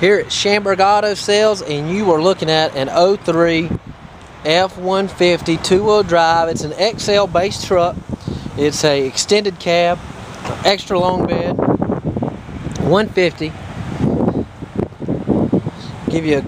here at Schamberg Auto Sales, and you are looking at an 03 F-150 two-wheel drive. It's an XL-based truck. It's a extended cab, extra long bed, 150. Give you a